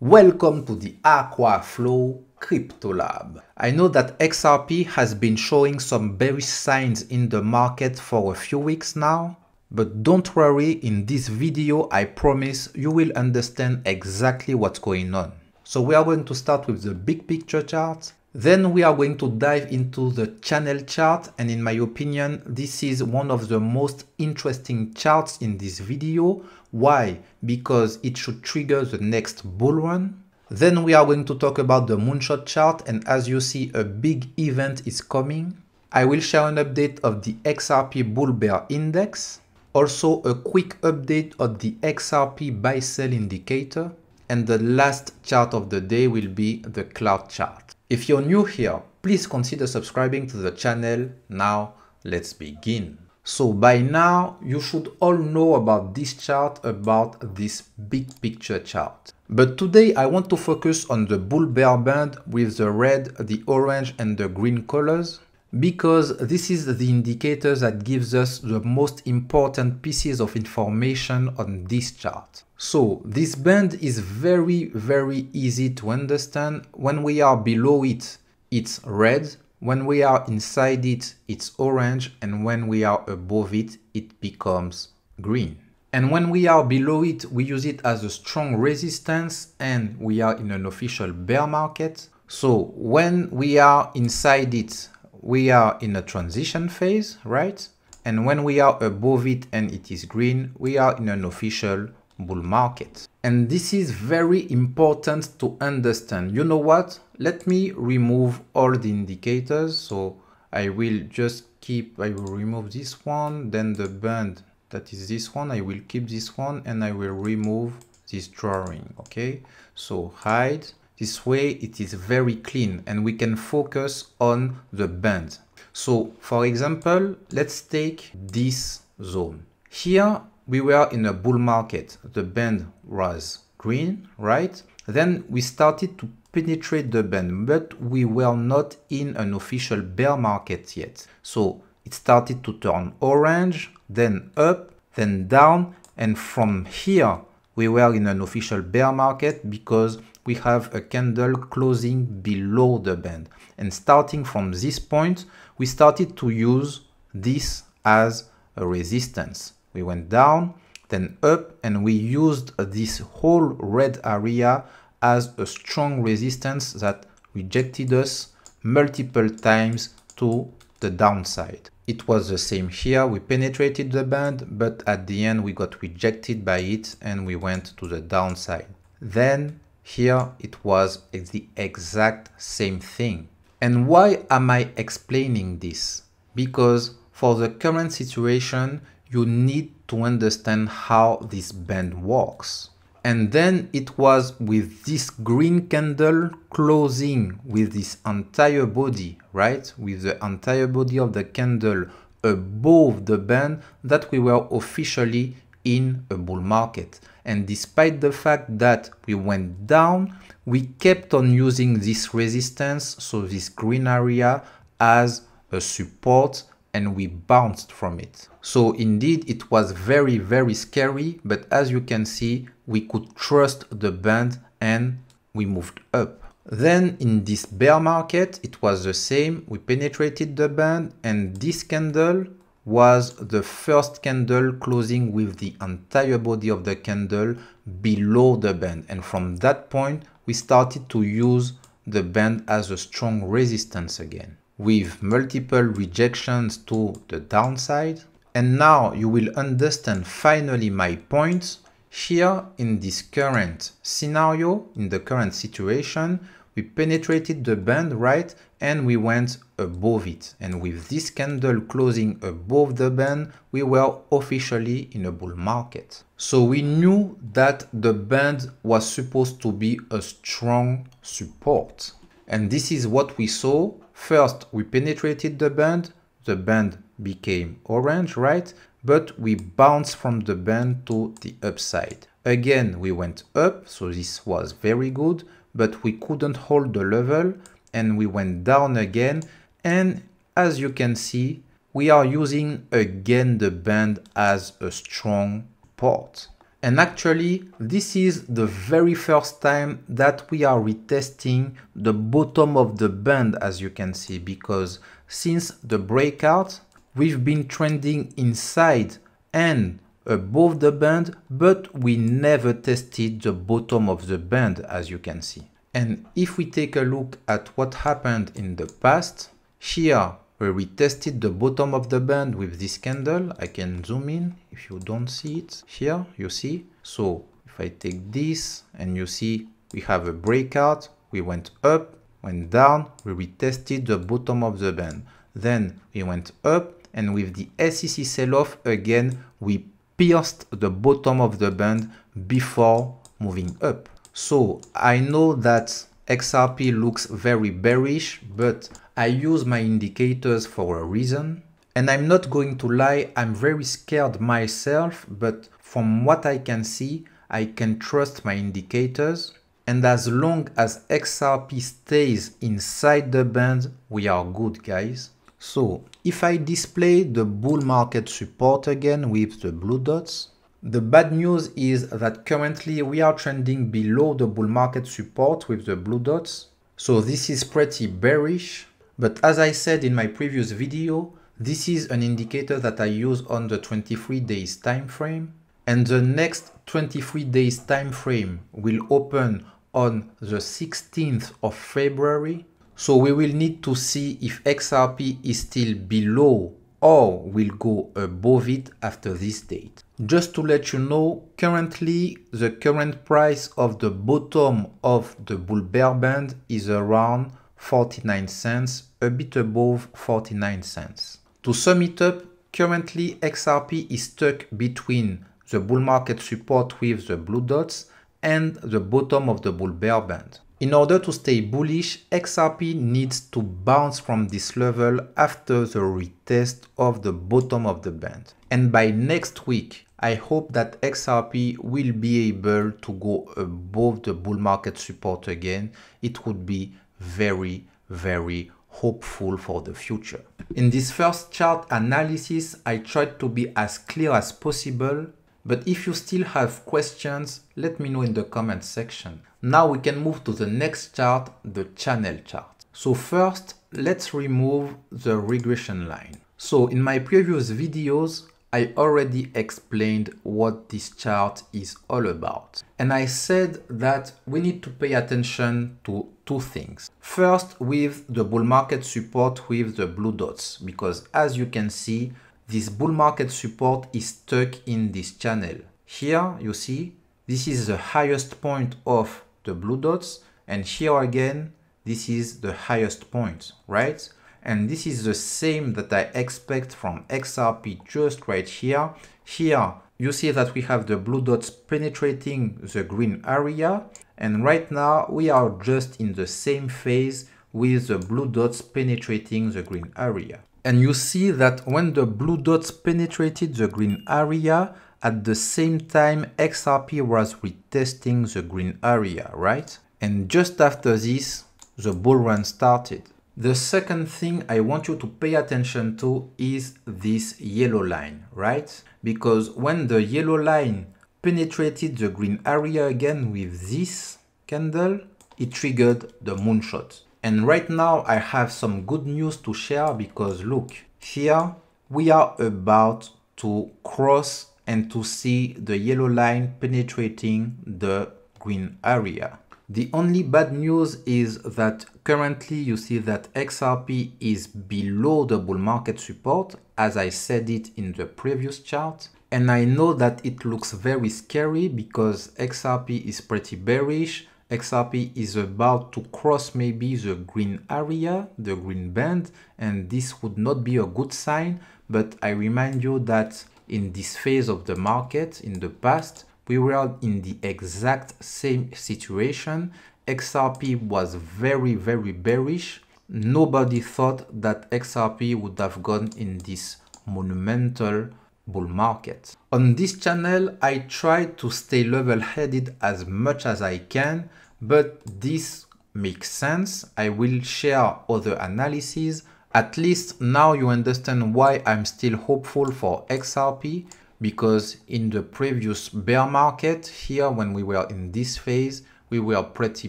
Welcome to the AkwaFlow Crypto Lab. I know that XRP has been showing some bearish signs in the market for a few weeks now, but don't worry, in this video I promise you will understand exactly what's going on. So we are going to start with the big picture chart then we are going to dive into the channel chart and in my opinion this is one of the most interesting charts in this video. Why? Because it should trigger the next bull run. Then we are going to talk about the moonshot chart and as you see a big event is coming. I will share an update of the XRP bull bear index. Also a quick update of the XRP buy sell indicator. And the last chart of the day will be the cloud chart. If you're new here, please consider subscribing to the channel. Now, let's begin. So by now, you should all know about this chart, about this big picture chart. But today I want to focus on the bull bear band with the red, the orange and the green colors because this is the indicator that gives us the most important pieces of information on this chart. So this band is very very easy to understand. When we are below it, it's red. When we are inside it, it's orange. And when we are above it, it becomes green. And when we are below it, we use it as a strong resistance and we are in an official bear market. So when we are inside it, we are in a transition phase, right? And when we are above it and it is green, we are in an official bull market. And this is very important to understand. You know what? Let me remove all the indicators. So I will just keep, I will remove this one, then the band that is this one, I will keep this one and I will remove this drawing, okay? So hide, this way it is very clean and we can focus on the band. So for example, let's take this zone. Here we were in a bull market. The band was green, right? Then we started to penetrate the band, but we were not in an official bear market yet. So it started to turn orange, then up, then down. And from here, we were in an official bear market because we have a candle closing below the band. And starting from this point, we started to use this as a resistance. We went down, then up, and we used this whole red area as a strong resistance that rejected us multiple times to the downside. It was the same here, we penetrated the band, but at the end we got rejected by it and we went to the downside. Then here it was the exact same thing. And why am I explaining this? Because for the current situation, you need to understand how this band works. And then it was with this green candle closing with this entire body, right? With the entire body of the candle above the band that we were officially in a bull market. And despite the fact that we went down, we kept on using this resistance, so this green area, as a support and we bounced from it. So indeed, it was very, very scary, but as you can see, we could trust the band and we moved up. Then in this bear market, it was the same. We penetrated the band and this candle was the first candle closing with the entire body of the candle below the band and from that point we started to use the band as a strong resistance again with multiple rejections to the downside and now you will understand finally my points here in this current scenario in the current situation we penetrated the band right and we went above it. And with this candle closing above the band, we were officially in a bull market. So we knew that the band was supposed to be a strong support. And this is what we saw. First, we penetrated the band. The band became orange, right? But we bounced from the band to the upside. Again, we went up, so this was very good, but we couldn't hold the level and we went down again and as you can see we are using again the band as a strong port And actually, this is the very first time that we are retesting the bottom of the band, as you can see, because since the breakout, we've been trending inside and above the band, but we never tested the bottom of the band, as you can see. And if we take a look at what happened in the past, here where we tested the bottom of the band with this candle, I can zoom in if you don't see it here, you see. So if I take this and you see we have a breakout, we went up, went down, we retested the bottom of the band. Then we went up and with the SEC sell-off again, we pierced the bottom of the band before moving up. So I know that XRP looks very bearish, but I use my indicators for a reason. And I'm not going to lie, I'm very scared myself, but from what I can see, I can trust my indicators. And as long as XRP stays inside the band, we are good guys. So if I display the bull market support again with the blue dots, the bad news is that currently we are trending below the bull market support with the blue dots. So this is pretty bearish. But as I said in my previous video, this is an indicator that I use on the 23 days time frame. And the next 23 days time frame will open on the 16th of February. So we will need to see if XRP is still below or will go above it after this date. Just to let you know, currently the current price of the bottom of the bull bear band is around 49 cents, a bit above 49 cents. To sum it up, currently XRP is stuck between the bull market support with the blue dots and the bottom of the bull bear band. In order to stay bullish, XRP needs to bounce from this level after the retest of the bottom of the band. And by next week, I hope that XRP will be able to go above the bull market support again. It would be very, very hopeful for the future. In this first chart analysis, I tried to be as clear as possible but if you still have questions, let me know in the comment section. Now we can move to the next chart, the channel chart. So first, let's remove the regression line. So in my previous videos, I already explained what this chart is all about. And I said that we need to pay attention to two things. First, with the bull market support with the blue dots, because as you can see, this bull market support is stuck in this channel. Here you see this is the highest point of the blue dots and here again this is the highest point, right? And this is the same that I expect from XRP just right here. Here you see that we have the blue dots penetrating the green area and right now we are just in the same phase with the blue dots penetrating the green area. And you see that when the blue dots penetrated the green area, at the same time XRP was retesting the green area, right? And just after this, the bull run started. The second thing I want you to pay attention to is this yellow line, right? Because when the yellow line penetrated the green area again with this candle, it triggered the moonshot. And right now I have some good news to share because look, here we are about to cross and to see the yellow line penetrating the green area. The only bad news is that currently you see that XRP is below the bull market support as I said it in the previous chart. And I know that it looks very scary because XRP is pretty bearish XRP is about to cross maybe the green area, the green band, and this would not be a good sign. But I remind you that in this phase of the market in the past, we were in the exact same situation. XRP was very, very bearish. Nobody thought that XRP would have gone in this monumental bull market. On this channel, I try to stay level-headed as much as I can, but this makes sense. I will share other analyses. At least now you understand why I'm still hopeful for XRP. because in the previous bear market here when we were in this phase we were pretty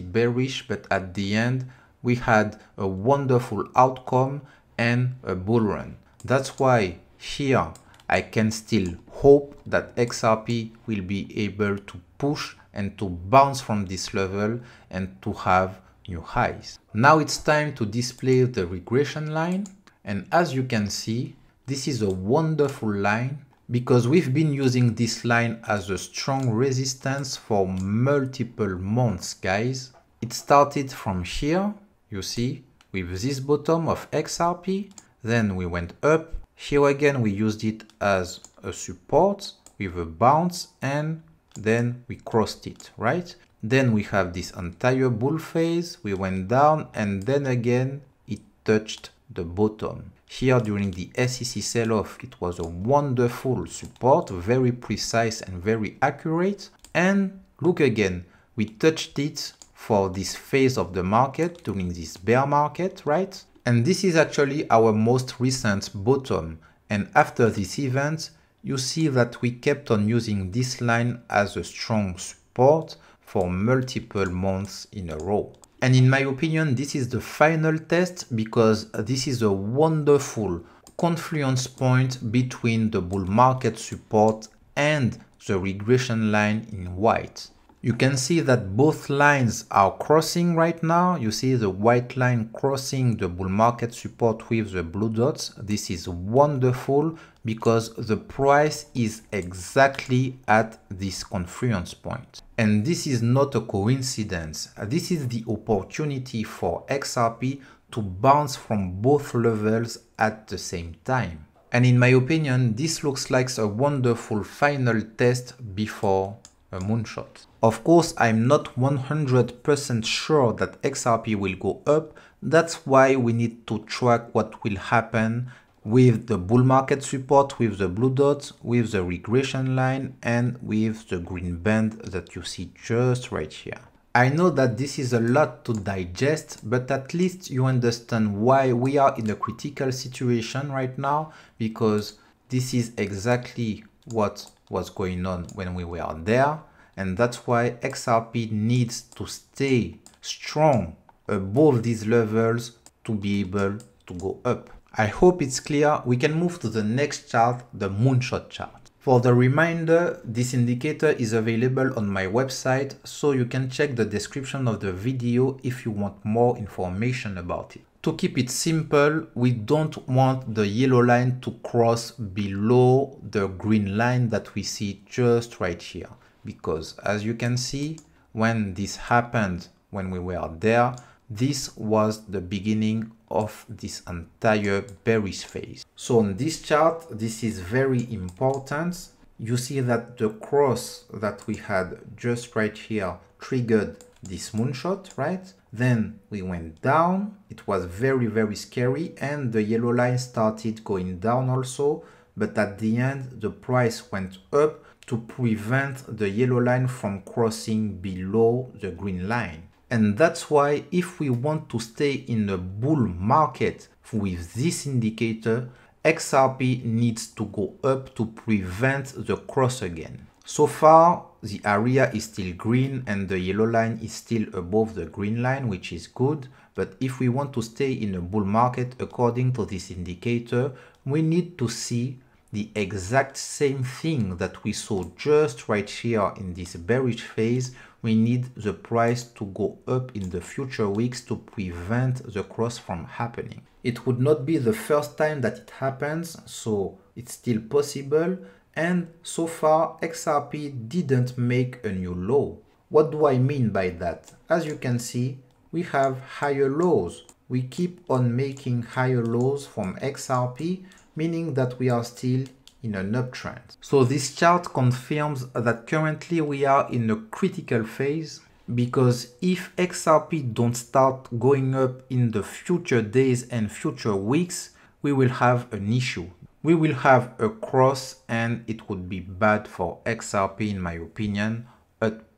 bearish but at the end we had a wonderful outcome and a bull run that's why here I can still hope that XRP will be able to push and to bounce from this level and to have new highs. Now it's time to display the regression line and as you can see this is a wonderful line because we've been using this line as a strong resistance for multiple months guys. It started from here, you see, with this bottom of XRP, then we went up, here again we used it as a support with a bounce and then we crossed it, right? Then we have this entire bull phase, we went down and then again it touched the bottom. Here during the SEC sell-off, it was a wonderful support, very precise and very accurate. And look again, we touched it for this phase of the market during this bear market, right? And this is actually our most recent bottom. And after this event, you see that we kept on using this line as a strong support for multiple months in a row. And in my opinion, this is the final test because this is a wonderful confluence point between the bull market support and the regression line in white. You can see that both lines are crossing right now. You see the white line crossing the bull market support with the blue dots. This is wonderful because the price is exactly at this confluence point. And this is not a coincidence. This is the opportunity for XRP to bounce from both levels at the same time. And in my opinion, this looks like a wonderful final test before a moonshot. Of course, I'm not 100% sure that XRP will go up. That's why we need to track what will happen with the bull market support with the blue dots, with the regression line and with the green band that you see just right here. I know that this is a lot to digest, but at least you understand why we are in a critical situation right now because this is exactly what was going on when we were there and that's why XRP needs to stay strong above these levels to be able to go up. I hope it's clear. We can move to the next chart, the moonshot chart. For the reminder, this indicator is available on my website, so you can check the description of the video if you want more information about it. To keep it simple, we don't want the yellow line to cross below the green line that we see just right here. Because as you can see, when this happened, when we were there, this was the beginning of this entire bearish phase. So on this chart, this is very important. You see that the cross that we had just right here triggered this moonshot, right? Then we went down. It was very, very scary. And the yellow line started going down also. But at the end, the price went up to prevent the yellow line from crossing below the green line. And that's why if we want to stay in a bull market with this indicator, XRP needs to go up to prevent the cross again. So far, the area is still green and the yellow line is still above the green line, which is good. But if we want to stay in a bull market according to this indicator, we need to see the exact same thing that we saw just right here in this bearish phase we need the price to go up in the future weeks to prevent the cross from happening. It would not be the first time that it happens, so it's still possible. And so far, XRP didn't make a new low. What do I mean by that? As you can see, we have higher lows. We keep on making higher lows from XRP, meaning that we are still in an uptrend. So this chart confirms that currently we are in a critical phase because if XRP don't start going up in the future days and future weeks, we will have an issue. We will have a cross and it would be bad for XRP in my opinion,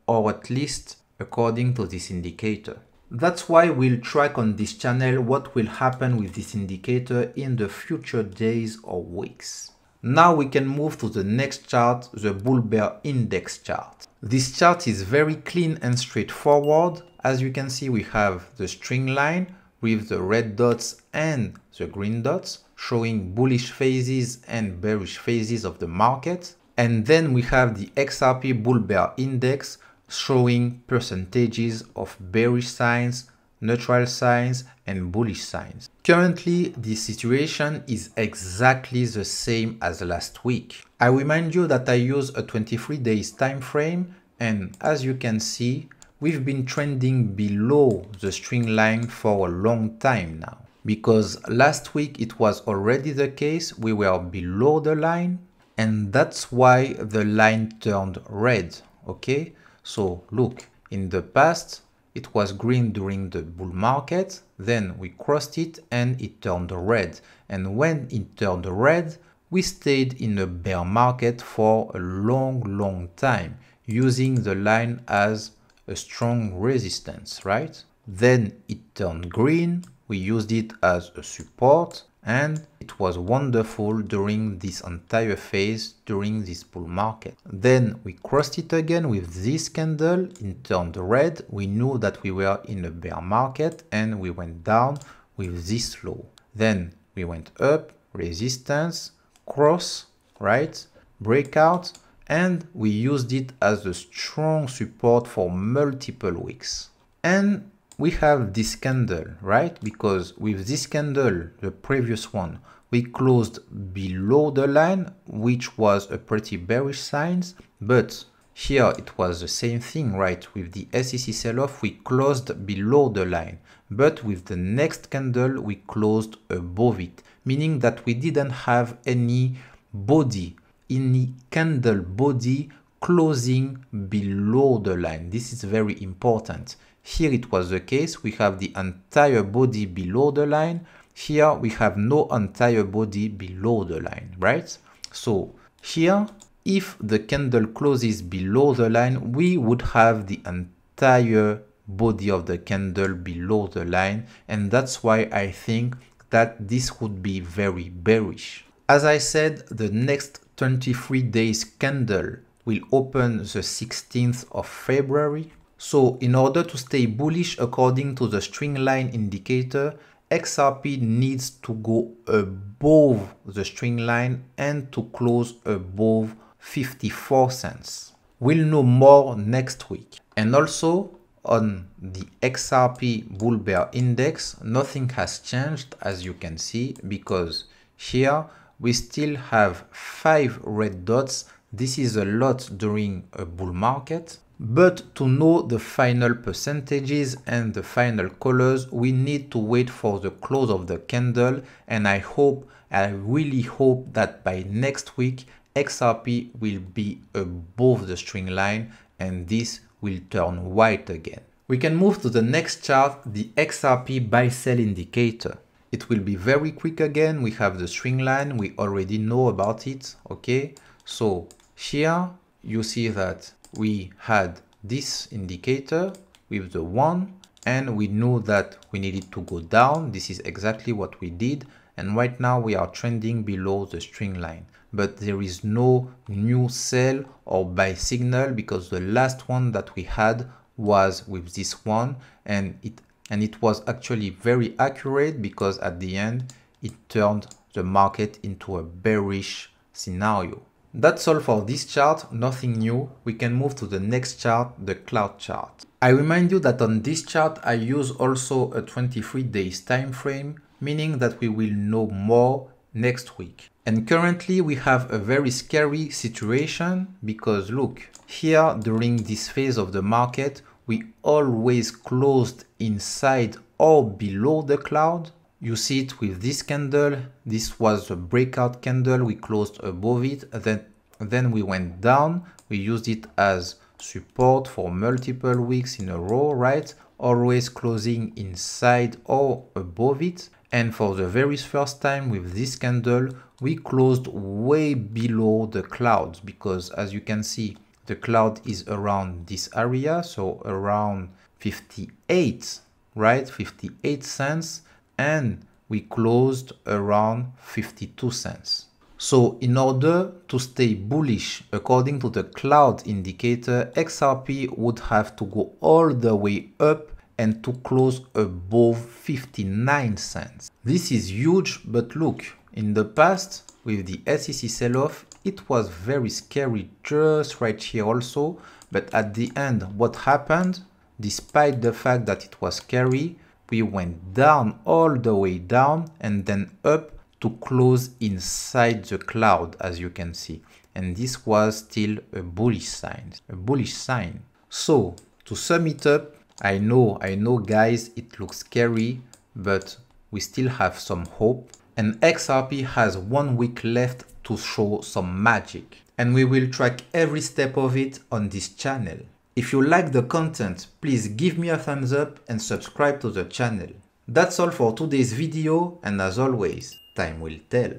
or at least according to this indicator. That's why we'll track on this channel what will happen with this indicator in the future days or weeks. Now we can move to the next chart, the bull bear index chart. This chart is very clean and straightforward. As you can see, we have the string line with the red dots and the green dots showing bullish phases and bearish phases of the market. And then we have the XRP bull bear index showing percentages of bearish signs, neutral signs and bullish signs. Currently, the situation is exactly the same as last week. I remind you that I use a 23 days time frame and as you can see, we've been trending below the string line for a long time now. Because last week it was already the case, we were below the line and that's why the line turned red, okay? So look, in the past, it was green during the bull market, then we crossed it and it turned red. And when it turned red, we stayed in a bear market for a long, long time, using the line as a strong resistance, right? Then it turned green, we used it as a support, and it was wonderful during this entire phase during this bull market. Then we crossed it again with this candle, it turned red, we knew that we were in a bear market and we went down with this low. Then we went up, resistance, cross, right, breakout, and we used it as a strong support for multiple weeks. And we have this candle, right? Because with this candle, the previous one, we closed below the line, which was a pretty bearish signs, but here it was the same thing, right? With the SEC sell-off, we closed below the line, but with the next candle, we closed above it, meaning that we didn't have any body, any candle body closing below the line. This is very important here it was the case, we have the entire body below the line. Here we have no entire body below the line, right? So here, if the candle closes below the line, we would have the entire body of the candle below the line. And that's why I think that this would be very bearish. As I said, the next 23 days candle will open the 16th of February so in order to stay bullish according to the string line indicator, XRP needs to go above the string line and to close above 54 cents. We'll know more next week. And also on the XRP bull bear index, nothing has changed as you can see because here we still have five red dots. This is a lot during a bull market. But to know the final percentages and the final colors, we need to wait for the close of the candle. And I hope, I really hope that by next week, XRP will be above the string line and this will turn white again. We can move to the next chart, the XRP buy sell indicator. It will be very quick again. We have the string line. We already know about it. Okay. So here you see that we had this indicator with the one and we knew that we needed to go down. This is exactly what we did. And right now we are trending below the string line, but there is no new sell or buy signal because the last one that we had was with this one and it and it was actually very accurate because at the end it turned the market into a bearish scenario. That's all for this chart, nothing new. We can move to the next chart, the cloud chart. I remind you that on this chart I use also a 23 days time frame, meaning that we will know more next week. And currently we have a very scary situation because look, here during this phase of the market, we always closed inside or below the cloud you see it with this candle. This was a breakout candle. We closed above it. Then, then we went down. We used it as support for multiple weeks in a row, right? Always closing inside or above it. And for the very first time with this candle, we closed way below the clouds because as you can see, the cloud is around this area. So around 58, right? 58 cents and we closed around 52 cents. So in order to stay bullish according to the cloud indicator, XRP would have to go all the way up and to close above 59 cents. This is huge, but look, in the past with the SEC sell-off, it was very scary just right here also, but at the end, what happened? Despite the fact that it was scary, we went down all the way down and then up to close inside the cloud as you can see. And this was still a bullish sign a bullish sign. So to sum it up i know i know guys it looks scary but we still have some hope. And xrp has one week left to show some magic. And we will track every step of it on this channel if you like the content please give me a thumbs up and subscribe to the channel that's all for today's video and as always time will tell.